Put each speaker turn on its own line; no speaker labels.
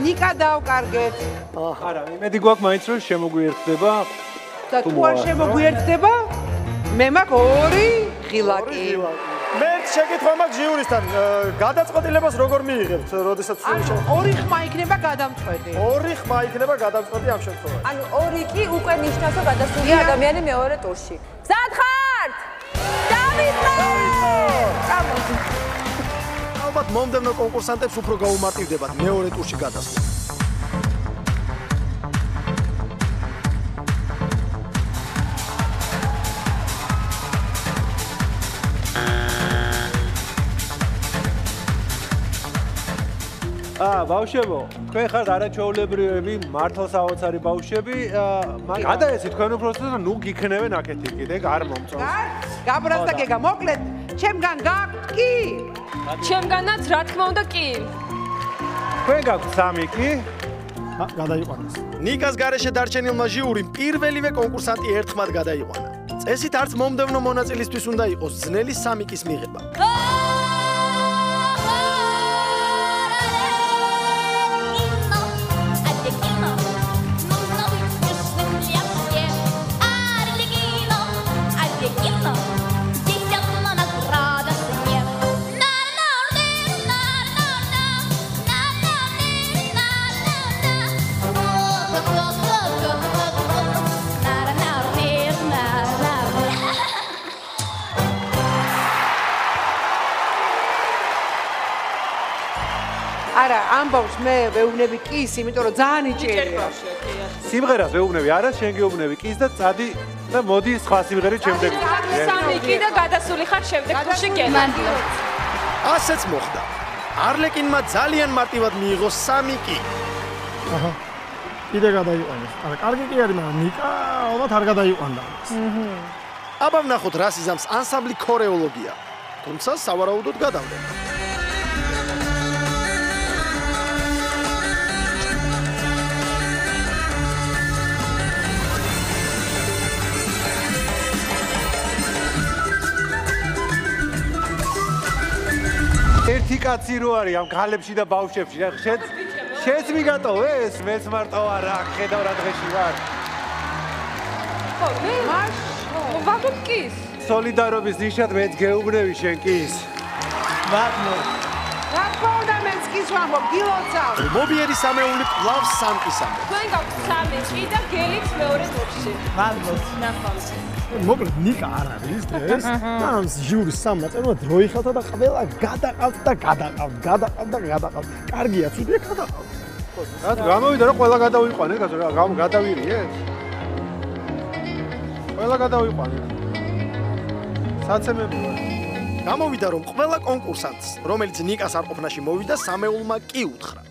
ნიკა დავკარგეთ.
არა, იმედი გვაქვს მაინც რომ შემოგვიერთდება.
და თუ არ შემოგვიერთდება, მე მაქვს ორი ღილაკი.
მე შეკითხვა მაქვს ჟიურისთან, აა, გადაწყვეტილებას როგორ მიიღებთ, როდესაც
ანუ ორი ხმა იქნება გადამწყვეტი.
ორი ხმა იქნება გადაწყვეტი ამ შემთხვევაში.
ანუ ორი კი უკვე ნიშნავს რომ გადასულია ადამიანი მეორე ტურში. წამოდი.
ალბათ მომდევნო კონკურსანტებს უფრო გაუმარტივდებათ მეორე ტურში გადასვლა.
აა, ბავშვებო, თქვენ ხართ არაჩვეულებრივები, მართლსაოცარი ბავშვები, აა, გადაეცი თქვენ უბრალოდ და ნუ გიქნევენ აქეთი კიდე არ მომწონს.
გაბრას და გეგა, მოკლედ, ჩემგან გაქვთ კი?
ჩემგანაც რა თქმა უნდა კი.
თქვენ გაქვთ სამი კი?
ა, გადაიყვანეს. ნიკას გარეშე დარჩენილმა ჟიურიმ პირველივე კონკურსანტი ერთხმად გადაიყვანა. წესით არც მომდევნო მონაწილისთვის უნდა იყოს ძნელი სამი კის მიღება.
არა, ამბობს მე ვეუბნები კის, იმიტომ რომ ძალიან იჭერია.
სიმღერას ვეუბნები, არა, შენ გეუბნები კის და წადი და მოდი სხვა სიმღერით შემდეგ.
სამი კი და გადასული ხარ შემდეგ თურში გემანდლო.
ასეც მოხდა. არლეკინმა ძალიან მარტივად მიიღო სამი კი.
აჰა. კიდე გადაიყვანეს. არა, კარგი კი არის, მაგრამ ნიკა ალბათ არ გადაიყვანდა.
აბა ვნახოთ რა სიზამს ანსამბლი ქორეოლოგია. თუმცა სავარაუდოდ გადავდა.
ერთი კაცი რო არის ამ გალებში და ბავშვებში, რა შენ შენც მიგატოვე ეს, მეც მარტო არა, ხედავ რა დღეში ვარ.
ხო, მე
მას
ვაგებ კის.
სოლიდარობის ნიშნად მეც გეუბნები შენ კის.
რა თქმა უნდა კის ვამბობ, გილოცავ.
მობიერი სამეული კლავს სამკისამდე.
თქვენ გაქვთ სამი კი და გელით მეორე ტურში.
მადლობთ.
ნახავთ.
მოკლედ ნიკა არ არის დღეს. და ამ ჟურის სამმა წერმა დრო იხალთა და ყველა გადაყავთ და გადაყავთ, გადაყავთ და გადაყავთ. კარგია, ცუდია გადაყავთ.
რა გამოვიდა რომ ყველა გადავიყვანე, კაცო რა გამ გადავირიე? ყველა გადავიყვანე. საცემები ვარ.
გამოვიდა რომ ყველა კონკურსანტს, რომელიც ნიკას არყოფნაში მოვიდა, სამეულმა კი უთხრა.